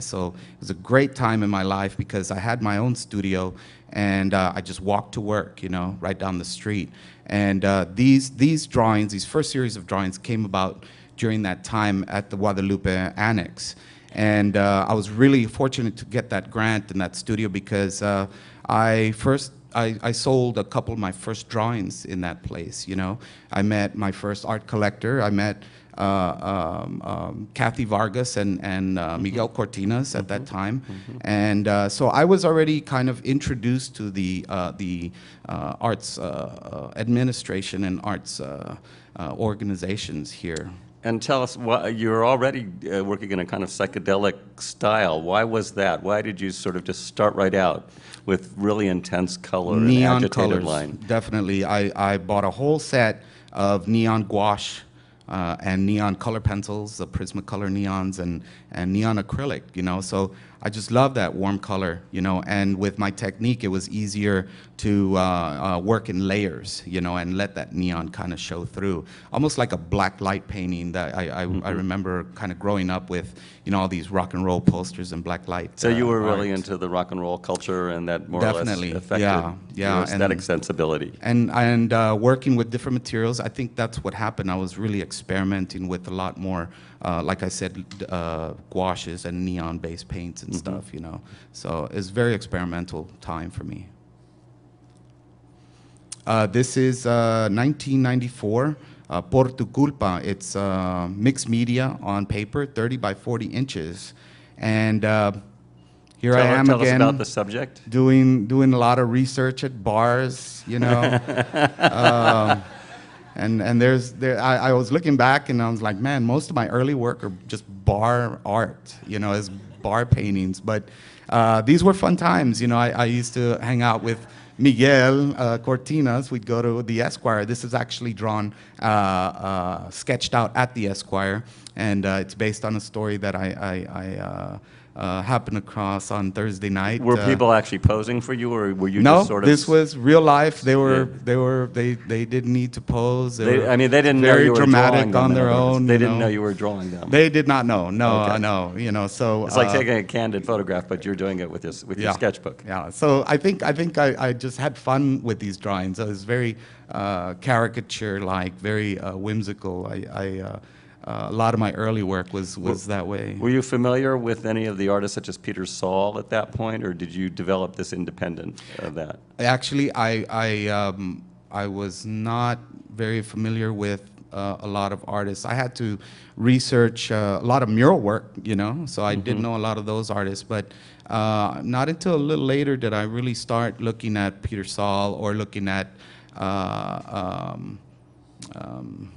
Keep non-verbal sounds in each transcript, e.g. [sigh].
So it was a great time in my life because I had my own studio and uh, I just walked to work, you know, right down the street. And uh, these, these drawings, these first series of drawings came about during that time at the Guadalupe Annex. And uh, I was really fortunate to get that grant in that studio because uh, I first I, I, sold a couple of my first drawings in that place, you know. I met my first art collector. I met um, um, Kathy Vargas and, and uh, mm-hmm. Miguel Cortinas at that mm-hmm. time. Mm-hmm. And uh, so I was already kind of introduced to the, uh, the uh, arts uh, administration and arts organizations here. And tell us, why, you're already working in a kind of psychedelic style. Why was that? Why did you sort of just start right out with really intense color neon and agitated colors, line? Definitely. I, I bought a whole set of neon gouache uh, and neon color pencils, the Prismacolor neons, and, and neon acrylic, you know. So I just love that warm color, you know. And with my technique, it was easier to uh, uh, work in layers, you know, and let that neon kind of show through. Almost like a black light painting that I, I, mm -hmm. I remember kind of growing up with, you know, all these rock and roll posters and black light. So you were uh, really into the rock and roll culture and that more Definitely. or less affected yeah, yeah. your aesthetic and, sensibility. And, and uh, working with different materials, I think that's what happened. I was really experimenting with a lot more uh, like I said, uh, gouaches and neon-based paints and mm -hmm. stuff, you know. So it's very experimental time for me. Uh, this is 1994, uh, uh, Por tu culpa. It's uh, mixed media on paper, 30 by 40 inches. And here tell, I am tell again. Us about the subject. Doing, doing a lot of research at bars, you know. [laughs] um, and and there's there I, I, was looking back and I was like, man, most of my early work are just bar art, you know, as bar paintings. But uh, these were fun times, you know. I, I used to hang out with Miguel uh, Cortinas. We'd go to the Esquire. This is actually drawn, uh, uh sketched out at the Esquire, and uh, it's based on a story that I. I, I uh, happened across on Thursday night. Were uh, people actually posing for you, or were you no, just sort of? this was real life. They were, yeah. they were, they, they didn't need to pose. They, they I mean, they didn't very know you were dramatic drawing on their own. They didn't know. know you were drawing them. They did not know. No, okay. uh, no. You know, so it's like uh, taking a candid photograph, but you're doing it with this with yeah, your sketchbook. Yeah. So I think I think I, I just had fun with these drawings. It was very uh, caricature-like, very uh, whimsical. I. I uh, a lot of my early work was, was that way. Were you familiar with any of the artists such as Peter Saul at that point, or did you develop this independent of that? Actually, I, I, um, I was not very familiar with uh, a lot of artists. I had to research uh, a lot of mural work, you know, so I mm -hmm. didn't know a lot of those artists. But uh, not until a little later did I really start looking at Peter Saul or looking at, uh, um, um,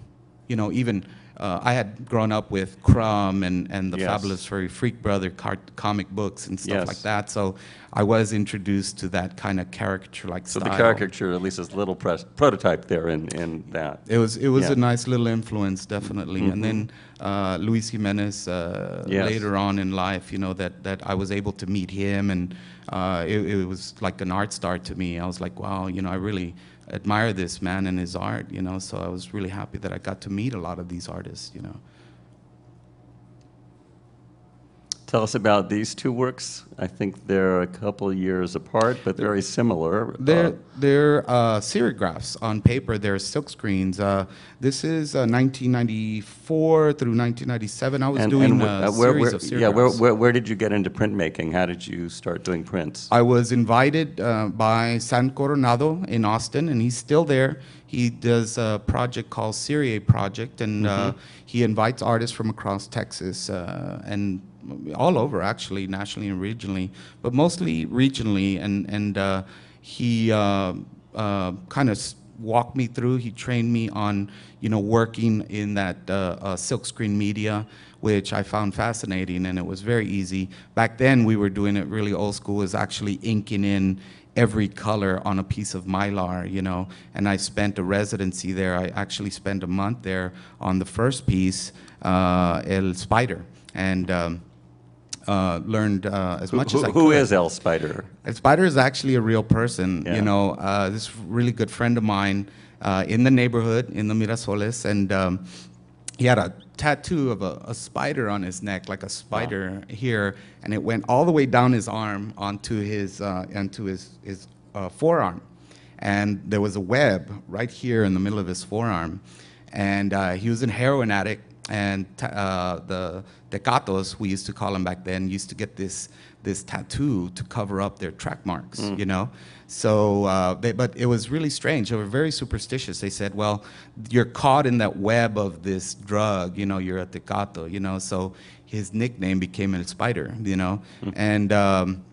you know, even uh, I had grown up with Crumb and, and the yes. Fabulous Furry Freak Brother comic books and stuff yes. like that. So I was introduced to that kind of caricature-like so style. So the caricature, at least, is a little prototype there in, in that. It was it was yeah. a nice little influence, definitely. Mm -hmm. And then uh, Luis Jimenez uh, yes. later on in life, you know, that that I was able to meet him, and uh, it, it was like an art star to me. I was like, wow, you know, I really admire this man and his art, you know, so I was really happy that I got to meet a lot of these artists, you know. Tell us about these two works. I think they're a couple years apart, but very similar. They're, uh, they're uh, serigraphs on paper. They're silk screens. Uh, this is 1994 uh, through 1997. I was and, doing and a where, series where, of serigraphs. Yeah, where, where, where, did you get into printmaking? How did you start doing prints? I was invited uh, by Sam Coronado in Austin, and he's still there. He does a project called Serie Project, and mm -hmm. he invites artists from across Texas and all over actually, nationally and regionally, but mostly regionally. And and uh, he uh, uh, kind of walked me through. He trained me on you know working in that uh, uh, silkscreen media, which I found fascinating, and it was very easy. Back then, we were doing it really old school. Was actually inking in every color on a piece of mylar, you know, and I spent a residency there. I actually spent a month there on the first piece, uh, El Spider, and um, uh, learned uh, as much who, as I who could. Who is El Spider? El Spider is actually a real person. Yeah. You know, uh, this really good friend of mine uh, in the neighborhood in the Mirasoles, and um, he had a tattoo of a, a spider on his neck, like a spider here, and it went all the way down his arm onto his uh, onto his his uh, forearm, and there was a web right here in the middle of his forearm, and uh, he was a heroin addict, and uh, the Tecatos, we used to call them back then, used to get this this tattoo to cover up their track marks, you know. So, uh, they, but it was really strange. They were very superstitious. They said, "Well, you're caught in that web of this drug. You know, you're a tecato. You know." So his nickname became El Spider. You know, and. Um,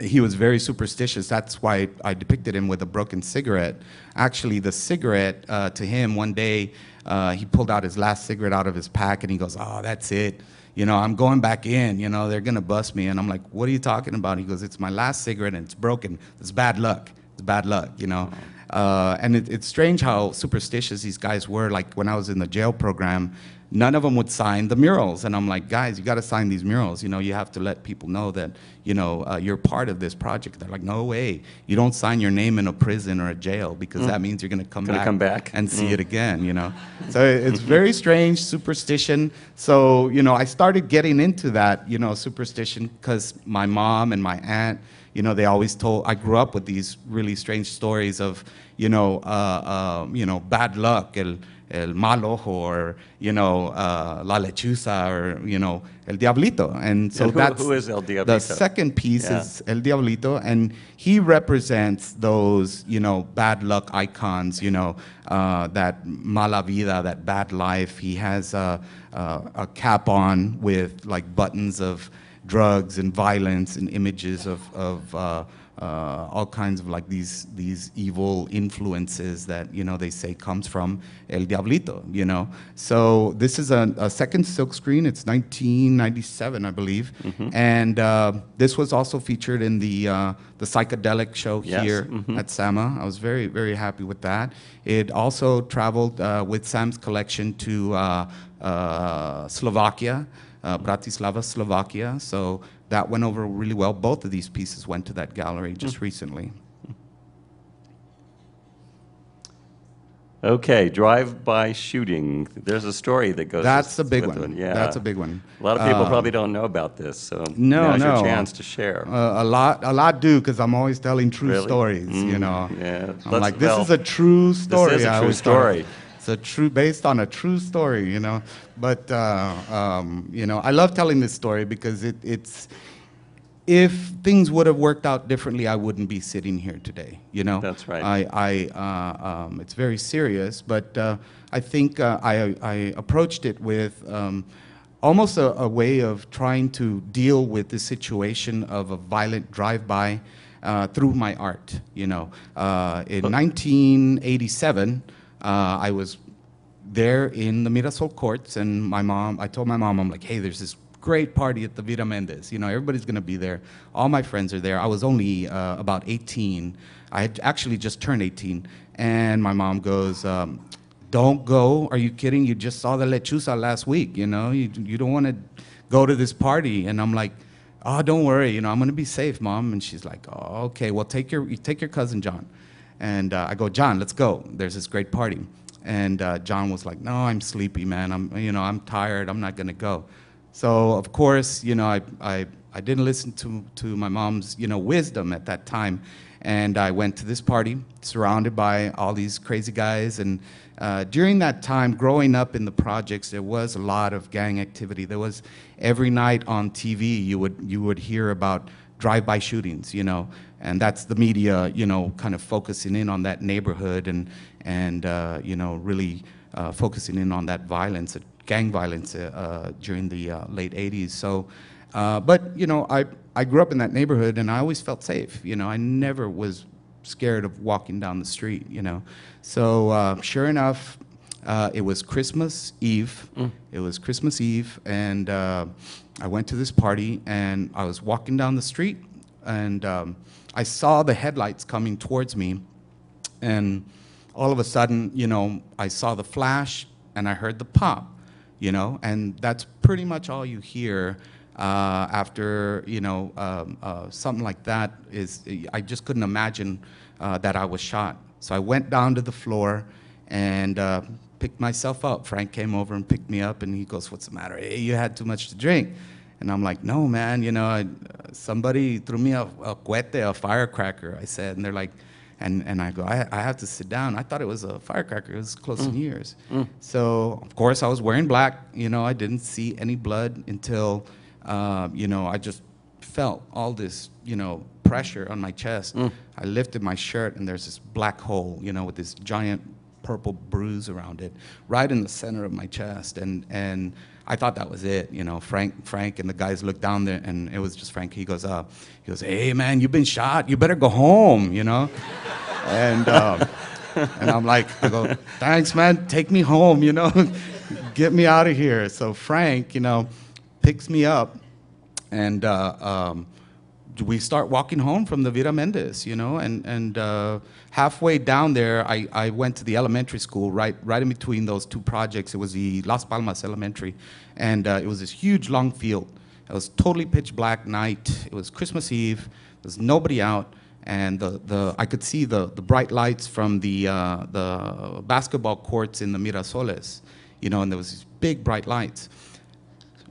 he was very superstitious. That's why I depicted him with a broken cigarette. Actually, the cigarette uh, to him one day, uh, he pulled out his last cigarette out of his pack and he goes, "Oh, that's it. You know, I'm going back in. You know, they're gonna bust me." And I'm like, "What are you talking about?" He goes, "It's my last cigarette and it's broken. It's bad luck. It's bad luck." You know. Uh, and it, it's strange how superstitious these guys were. Like when I was in the jail program, none of them would sign the murals. And I'm like, guys, you got to sign these murals. You know, you have to let people know that, you know, uh, you're part of this project. They're like, no way. You don't sign your name in a prison or a jail because that means you're going to come Gonna back, come back. and see it again, you know. So it's very strange superstition. So, you know, I started getting into that, you know, superstition because my mom and my aunt, you know, they always told, I grew up with these really strange stories of, you know, uh, uh, you know, bad luck, el, el mal ojo, or, you know, uh, la lechuza, or, you know, el diablito. And so And who- that's who is El diablito? The second piece Yeah. is El Diablito, and he represents those, you know, bad luck icons, you know, uh, that mala vida, that bad life. He has a, a, a cap on with like buttons of drugs and violence and images of, of uh, uh, all kinds of like these these evil influences that you know they say comes from El Diablito, you know. So this is a, a second silk screen. It's 1997, I believe, and uh, this was also featured in the uh, the psychedelic show Yes, here mhm. at SAMA. I was very very happy with that. It also traveled uh, with Sam's collection to uh, uh, Slovakia, uh, Bratislava, Slovakia. So that went over really well. Both of these pieces went to that gallery just Mm. recently. Okay, drive-by shooting. There's a story that goes. That's a big one. Yeah, That's a big one. A lot of people Uh, probably don't know about this, so No, now's no. your chance to share. Uh, a lot, a lot do because I'm always telling true Really? stories. You Mm, know, yeah. I'm Let's- like, this well, is a true story. This is a true story. It's a true, based on a true story. You know, but uh, um, you know, I love telling this story because it, it's. If things would have worked out differently, I wouldn't be sitting here today. You know, That's right. I, I, uh, um, it's very serious, but uh, I think uh, I, I approached it with um, almost a, a way of trying to deal with the situation of a violent drive-by uh, through my art. You know, uh, in 1987, uh, I was there in the Mirasol courts, and my mom, I told my mom, I'm like, hey, there's this great party at the Vida Mendes. You know, everybody's gonna be there. All my friends are there. I was only uh, about 18. I had actually just turned 18, and my mom goes, um, don't go. Are you kidding? You just saw the lechuza last week. You know, you, you don't want to go to this party. And I'm like, oh, don't worry. You know, I'm gonna be safe, mom. And she's like, oh, okay. Well, take your take your cousin John. And uh, I go, John, let's go. There's this great party. And uh, John was like, no, I'm sleepy, man. I'm, you know, I'm tired. I'm not gonna go. So of course, you know, I, I, I didn't listen to, to my mom's, you know, wisdom at that time. And I went to this party surrounded by all these crazy guys. And uh, during that time, growing up in the projects, there was a lot of gang activity. There was every night on TV, you would, you would hear about drive-by shootings, you know, and that's the media, you know, kind of focusing in on that neighborhood and, and uh, you know, really uh, focusing in on that violence, uh, gang violence uh, uh, during the uh, late 80s. So, uh, but, you know, I, I grew up in that neighborhood and I always felt safe. You know, I never was scared of walking down the street, you know. So, uh, sure enough, uh, it was Christmas Eve. It was Christmas Eve, and uh, I went to this party, and I was walking down the street, and um, I saw the headlights coming towards me, and all of a sudden, you know, I saw the flash, and I heard the pop, you know, and that's pretty much all you hear uh, after, you know, um, uh, something like that. Is I just couldn't imagine uh, that I was shot. So I went down to the floor and uh, picked myself up. Frank came over and picked me up, and he goes, "What's the matter? Hey, you had too much to drink." And I'm like, "No, man. You know, I, somebody threw me a, a cohete, a firecracker." I said, and they're like. And, and I go, I, I have to sit down. I thought it was a firecracker. It was close in mm. years. Mm. So, of course, I was wearing black. You know, I didn't see any blood until, uh, you know, I just felt all this, you know, pressure on my chest. Mm. I lifted my shirt, and there's this black hole, you know, with this giant purple bruise around it, right in the center of my chest. And and I thought that was it, you know. Frank, Frank, and the guys looked down there, and it was just Frank. He goes, uh, he goes, hey man, you've been shot. You better go home, you know. and um, and I'm like, I go, thanks, man. Take me home, you know. [laughs] Get me out of here. So Frank, you know, picks me up, and uh, um, we start walking home from the Vida Mendes, you know, and and uh, halfway down there, I, I went to the elementary school right right in between those two projects. It was the Las Palmas Elementary, and uh, it was this huge long field. It was totally pitch black night. It was Christmas Eve. There was nobody out, and the, the I could see the, the bright lights from the uh, the basketball courts in the Mirasoles, you know, and there was these big bright lights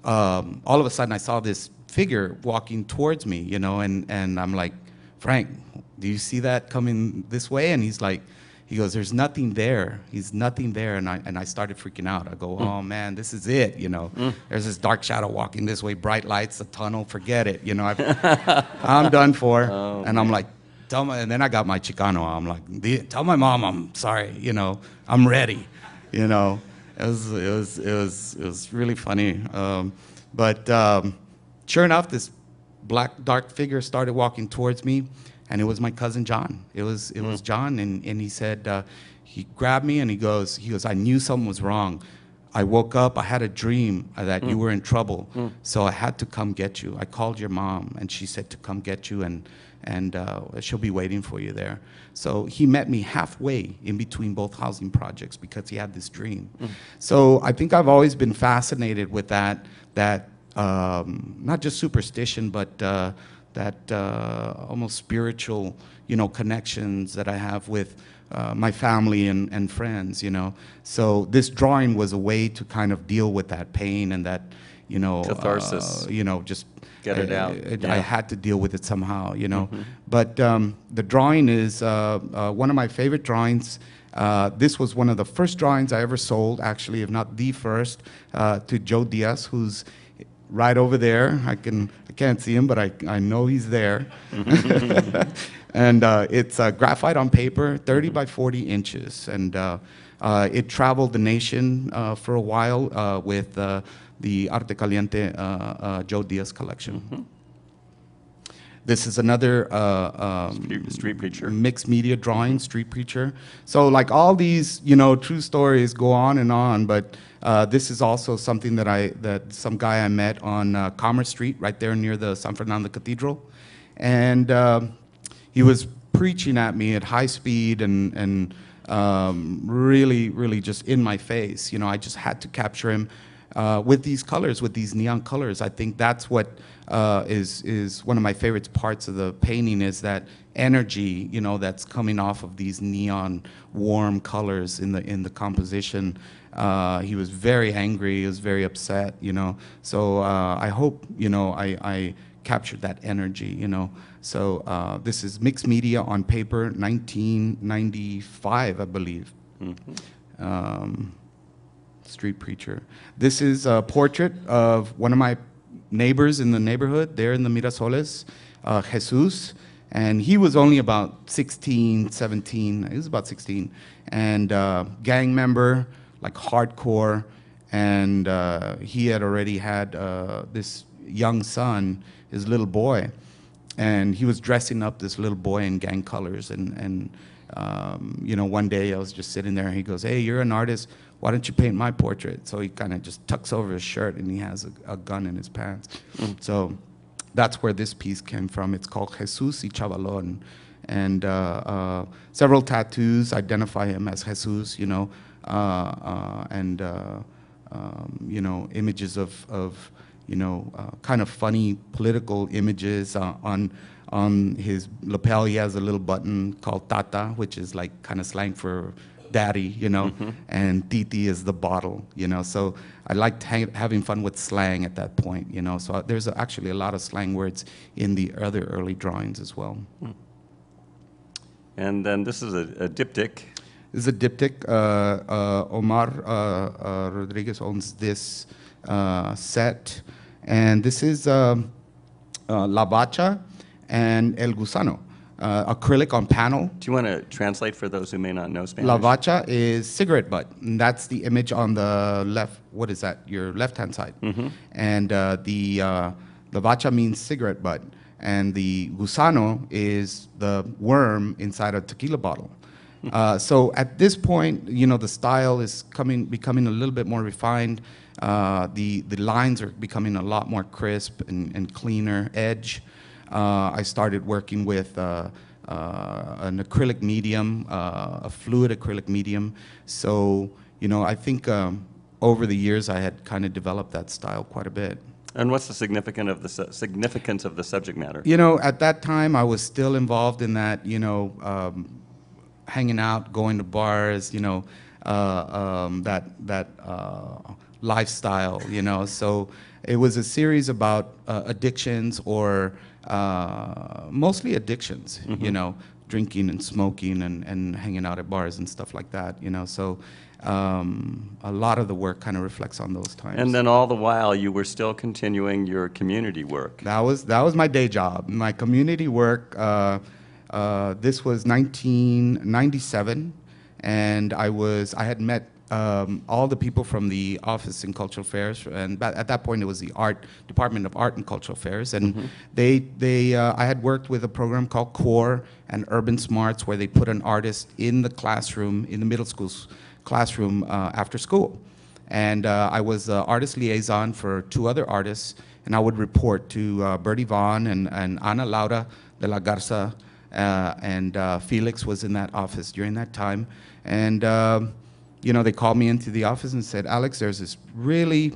um, all of a sudden I saw this figure walking towards me, you know, and, and I'm like, Frank, do you see that coming this way? And he's like, he goes, there's nothing there. He's nothing there. And I, and I started freaking out. I go, oh man, this is it, you know. There's this dark shadow walking this way, bright lights, a tunnel, forget it, you know. I, [laughs] I'm done for. [laughs] and I'm like, tell my, and then I got my Chicano. I'm like, tell my mom I'm sorry, you know, I'm ready, you know. It was, it was, it was, it was really funny. Um, but um, sure enough, this black dark figure started walking towards me, and it was my cousin John. It was, it was John, and, and he said, uh, he grabbed me and he goes, he goes, I knew something was wrong. I woke up, I had a dream that you were in trouble, so I had to come get you. I called your mom, and she said to come get you, and, and uh, she'll be waiting for you there. So he met me halfway in between both housing projects because he had this dream. So I think I've always been fascinated with that, that um, not just superstition, but uh, that uh, almost spiritual, you know, connections that I have with uh, my family and, and friends, you know. So this drawing was a way to kind of deal with that pain and that, you know, Catharsis. uh, you know, just Get it I- out, I, yeah. Mm-hmm. I had to deal with it somehow, you know. But um, the drawing is uh, uh, one of my favorite drawings. Uh, this was one of the first drawings I ever sold, actually, if not the first, uh, to Joe Diaz, who's right over there. I can I can't see him, but I, I know he's there. [laughs] and uh, it's uh, graphite on paper, 30 by 40 inches, and uh, uh, it traveled the nation uh, for a while uh, with uh, the Arte Caliente uh, uh, Joe Diaz collection. This is another uh, um, Street- Street preacher. mixed media drawing, street preacher. So like all these, you know, true stories go on and on, but uh, this is also something that I that some guy I met on uh, Commerce Street, right there near the San Fernando Cathedral, and uh, he was preaching at me at high speed and and um, really, really just in my face. You know, I just had to capture him uh, with these colors, with these neon colors. I think that's what uh, is is one of my favorite parts of the painting is that energy, you know, that's coming off of these neon warm colors in the in the composition. Uh, he was very angry. He was very upset. You know, so uh, I hope you know I. I captured that energy, you know. So uh, this is mixed media on paper, 1995, I believe. Um, street preacher. This is a portrait of one of my neighbors in the neighborhood there in the Mirasoles, uh, Jesus. And he was only about 16, 17. He was about 16. And uh, gang member, like hardcore. And uh, he had already had uh, this young son, his little boy. And he was dressing up this little boy in gang colors. And, and um, you know, one day I was just sitting there and he goes, Hey, you're an artist. Why don't you paint my portrait? So he kind of just tucks over his shirt and he has a, a gun in his pants. So that's where this piece came from. It's called Jesus y Chavalón. And uh, uh, several tattoos identify him as Jesus, you know, uh, uh, and, uh, um, you know, images of, of you know, uh, kind of funny political images uh, on on his lapel. He has a little button called Tata, which is like kind of slang for daddy, you know, Mm-hmm. and titi is the bottle, you know. So I liked ha- having fun with slang at that point, you know. So there's actually a lot of slang words in the other early drawings as well. And then this is a, a diptych. This is a diptych. Uh, uh, Omar uh, uh, Rodriguez owns this uh, set. And this is um, uh, La Bacha and El Gusano, uh, acrylic on panel. Do you want to translate for those who may not know Spanish? La Bacha is cigarette butt. And that's the image on the left. What is that? Your left hand side. And uh, the uh, La Bacha means cigarette butt. And the gusano is the worm inside a tequila bottle. Uh, so at this point, you know, the style is coming, becoming a little bit more refined. Uh, the, the lines are becoming a lot more crisp and, and cleaner edge. Uh, I started working with uh, uh, an acrylic medium, uh, a fluid acrylic medium. So, you know, I think um, over the years I had kind of developed that style quite a bit. And what's the significance of the su- significance of the subject matter? You know, at that time I was still involved in that, you know, um, hanging out, going to bars, you know, uh, um, that that uh, lifestyle, you know. So it was a series about uh, addictions or uh, mostly addictions, you know, drinking and smoking and, and hanging out at bars and stuff like that, you know. So um, a lot of the work kind of reflects on those times. And then all the while, you were still continuing your community work. That was that was my day job. My community work. Uh, uh, this was 1997, and I was I had met um, all the people from the Office in Cultural Affairs, and at that point it was the Art Department of Art and Cultural Affairs, and they they uh, I had worked with a program called Core and Urban Smarts, where they put an artist in the classroom in the middle school's classroom uh, after school. And uh, I was uh, artist liaison for two other artists, and I would report to uh, Bertie Vaughn and, and Ana Laura de la Garza, uh, and uh, Felix was in that office during that time, and um, you know they called me into the office and said, Alex, there's this really,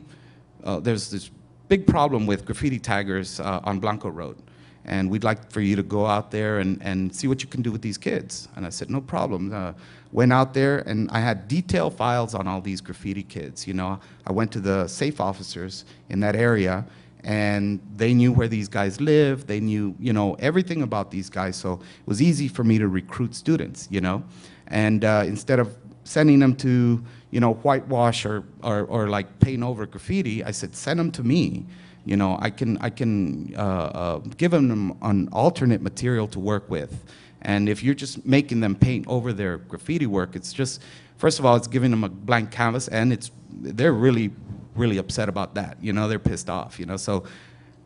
uh, there's this big problem with graffiti taggers uh, on Blanco Road. And we'd like for you to go out there and, and see what you can do with these kids. And I said, no problem. Uh, went out there and I had detailed files on all these graffiti kids. You know, I went to the safe officers in that area and they knew where these guys lived. They knew, you know, everything about these guys. So it was easy for me to recruit students, you know. And uh, instead of sending them to, you know, whitewash or, or, or like paint over graffiti, I said, send them to me. You know, I can, I can uh, uh, give them an alternate material to work with. And if you're just making them paint over their graffiti work, it's just, first of all, it's giving them a blank canvas, and it's, they're really, really upset about that. You know, they're pissed off, you know. So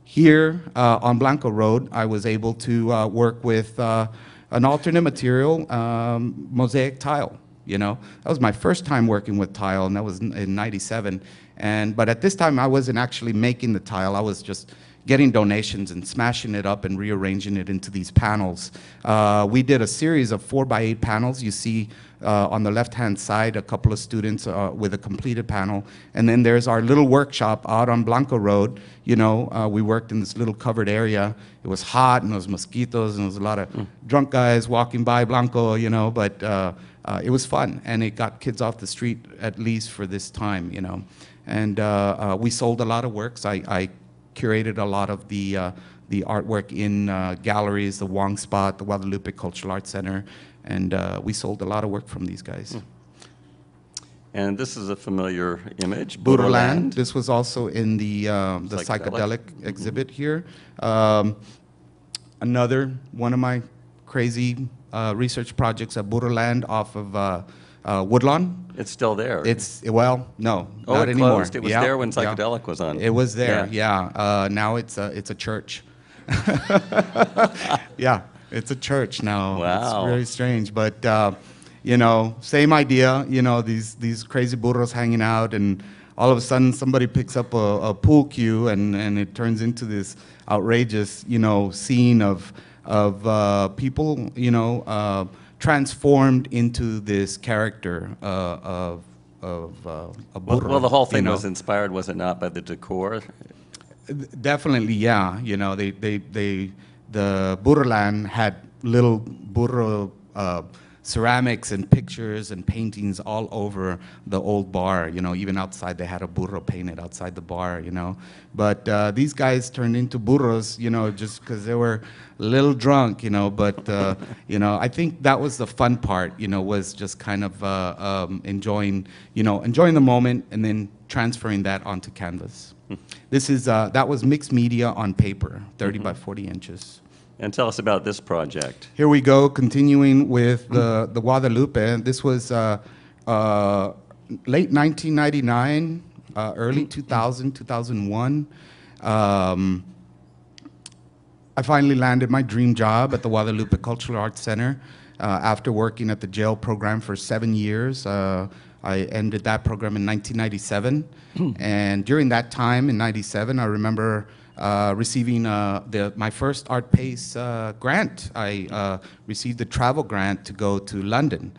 here uh, on Blanco Road, I was able to uh, work with uh, an alternate material, um, mosaic tile. You know, that was my first time working with tile, and that was in- in '97. And but at this time, I wasn't actually making the tile. I was just getting donations and smashing it up and rearranging it into these panels. Uh, we did a series of four by eight panels. You see uh, on the left-hand side a couple of students uh, with a completed panel, and then there's our little workshop out on Blanco Road. You know, uh, we worked in this little covered area. It was hot and there was mosquitoes and there was a lot of drunk guys walking by Blanco. You know, but uh, it was fun and it got kids off the street at least for this time. You know, and uh, uh, we sold a lot of works. I, I curated a lot of the uh, the artwork in uh, galleries, the Wong Spot, the Guadalupe Cultural Arts Center, and uh, we sold a lot of work from these guys. And this is a familiar image, Buddhaland. This was also in the um, the Psychedelic. psychedelic, exhibit here. Um, another one of my crazy uh, research projects at Buddhaland off of uh, uh, Woodlawn. It's still there. It's well, no, Oh, not it anymore. closed. It was Yeah, there when yeah. Psychedelic was on. It was there, yeah. Uh, now it's a it's a church. [laughs] [laughs] yeah, it's a church now. Wow. It's very strange, but uh, you know, same idea. You know, these these crazy burros hanging out, and all of a sudden somebody picks up a, a pool cue, and and it turns into this outrageous, you know, scene of of uh, people, you know, uh, transformed into this character uh, of of uh, a burro. well, the whole you thing know. was inspired, was it not, by the decor? Definitely, yeah. You know, they, they, they, the Burroland had little burro uh, ceramics and pictures and paintings all over the old bar. You know, even outside they had a burro painted outside the bar. You know, but uh, these guys turned into burros. You know, just because they were a little drunk. You know, but uh, [laughs] you know, I think that was the fun part. You know, was just kind of uh, um, enjoying. You know, enjoying the moment and then transferring that onto canvas. This is uh, that was mixed media on paper, 30 by 40 inches. And tell us about this project. Here we go, continuing with the, the Guadalupe. This was uh, uh, late 1999, uh, early 2000, 2001. Um, I finally landed my dream job at the Guadalupe Cultural Arts Center uh, after working at the jail program for seven years. Uh, I ended that program in 1997. and during that time in 97, I remember uh, receiving uh, the, my first Artpace uh, grant. I uh, received a travel grant to go to London.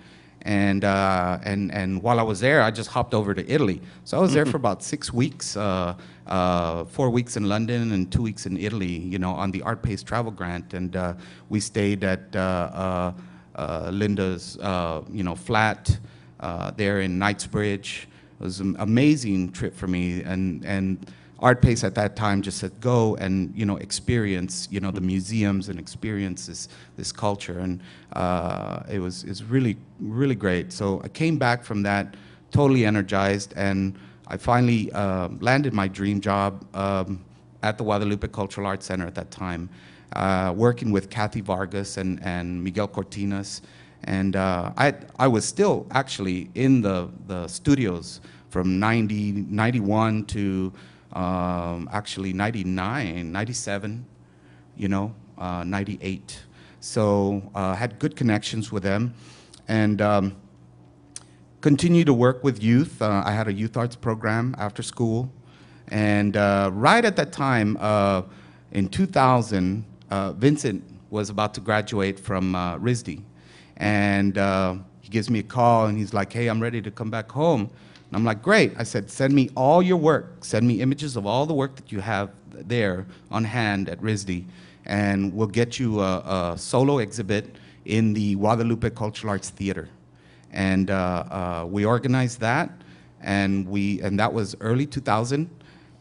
And, uh, and, and while I was there, I just hopped over to Italy. So I was there for about six weeks, uh, uh, four weeks in London and two weeks in Italy, you know, on the Artpace travel grant. And uh, we stayed at uh, uh, uh, Linda's, uh, you know, flat uh, there in Knightsbridge. It was an amazing trip for me. And, and Artpace at that time just said, go and, you know, experience, you know, the museums and experience this, this culture. And uh, it was, it was really, really great. So I came back from that totally energized and I finally uh, landed my dream job um, at the Guadalupe Cultural Arts Center at that time, uh, working with Kathy Vargas and, and Miguel Cortinas. And uh, I, I was still actually in the, the studios from 90, 91 to um, actually 99, 97, you know, uh, 98. So uh, had good connections with them. And um, continue to work with youth. Uh, I had a youth arts program after school. And uh, right at that time, uh, in 2000, uh, Vincent was about to graduate from RISD. And he gives me a call and he's like, hey, I'm ready to come back home. And I'm like, great. I said, send me all your work. Send me images of all the work that you have there on hand at RISD. And we'll get you a, a solo exhibit in the Guadalupe Cultural Arts Theater and uh, uh, we organized that, and we and that was early 2000,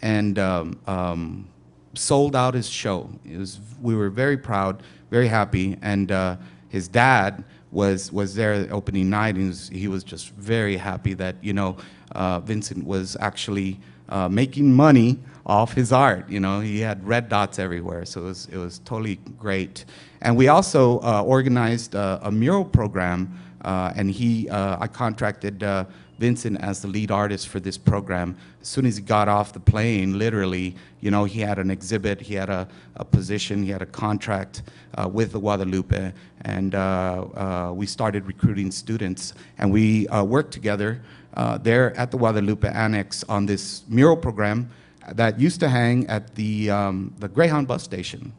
and um, um, sold out his show. It was we were very proud, very happy, and uh, his dad was was there opening night, and he was, he was just very happy that you know uh, Vincent was actually uh, making money off his art. You know, he had red dots everywhere, so it was it was totally great. And we also uh, organized uh, a mural program, uh, and he uh, I contracted. Uh, Vincent as the lead artist for this program. As soon as he got off the plane, literally, you know, he had an exhibit, he had a, a position, he had a contract uh, with the Guadalupe, and uh, uh, we started recruiting students, and we uh, worked together uh, there at the Guadalupe Annex on this mural program that used to hang at the, um, the Greyhound bus station.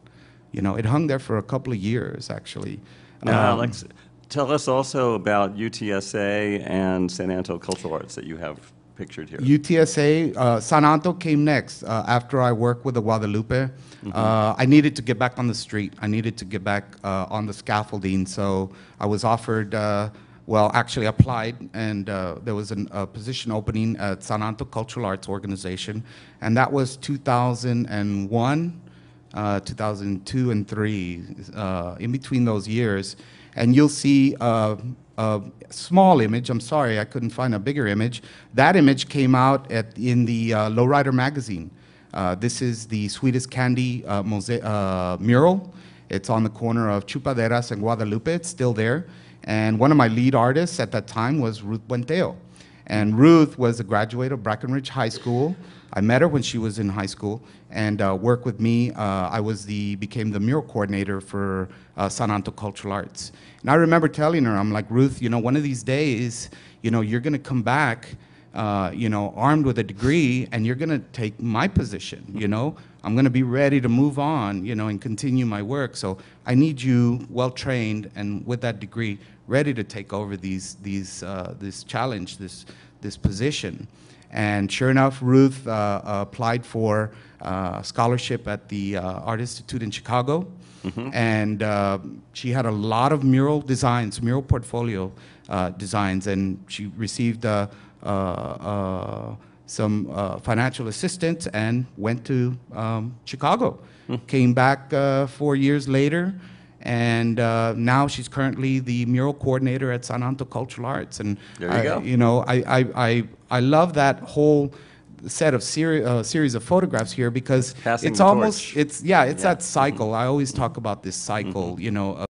You know, it hung there for a couple of years, actually. Now, Um, Alex, tell us also about UTSA and San Anto Cultural Arts that you have pictured here. UTSA, uh, San Anto came next uh, after I worked with the Guadalupe. Uh, I needed to get back on the street. I needed to get back uh, on the scaffolding. So I was offered, uh, well, actually applied, and uh, there was an, a position opening at San Anto Cultural Arts Organization, and that was 2001, uh, 2002, and 3, uh, in between those years. And you'll see uh, a small image. I'm sorry, I couldn't find a bigger image. That image came out at, in the uh, Lowrider magazine. Uh, this is the Sweetest Candy mural. It's on the corner of Chupaderas and Guadalupe. It's still there. And one of my lead artists at that time was Ruth Buentello. And Ruth was a graduate of Brackenridge High School. I met her when she was in high school and uh, worked with me. Uh, I was the became the mural coordinator for uh, San Anto Cultural Arts. And I remember telling her, I'm like, Ruth, you know, one of these days, you know, you're going to come back, uh, you know, armed with a degree, and you're going to take my position. You know, I'm going to be ready to move on, you know, and continue my work. So I need you well trained and with that degree, ready to take over these these uh, this challenge, this this position. And sure enough, Ruth uh, applied for uh, scholarship at the uh, Art Institute in Chicago. and uh, she had a lot of mural designs, mural portfolio uh, designs, and she received uh, uh, uh, some uh, financial assistance and went to um, Chicago. Came back uh, four years later, and uh, now she's currently the mural coordinator at San Anto Cultural Arts. And There you I- go. You know, I, I, I, I love that whole set of seri- uh, series of photographs here because Passing it's almost torch. it's yeah it's Yeah. that cycle. I always talk about this cycle. You know.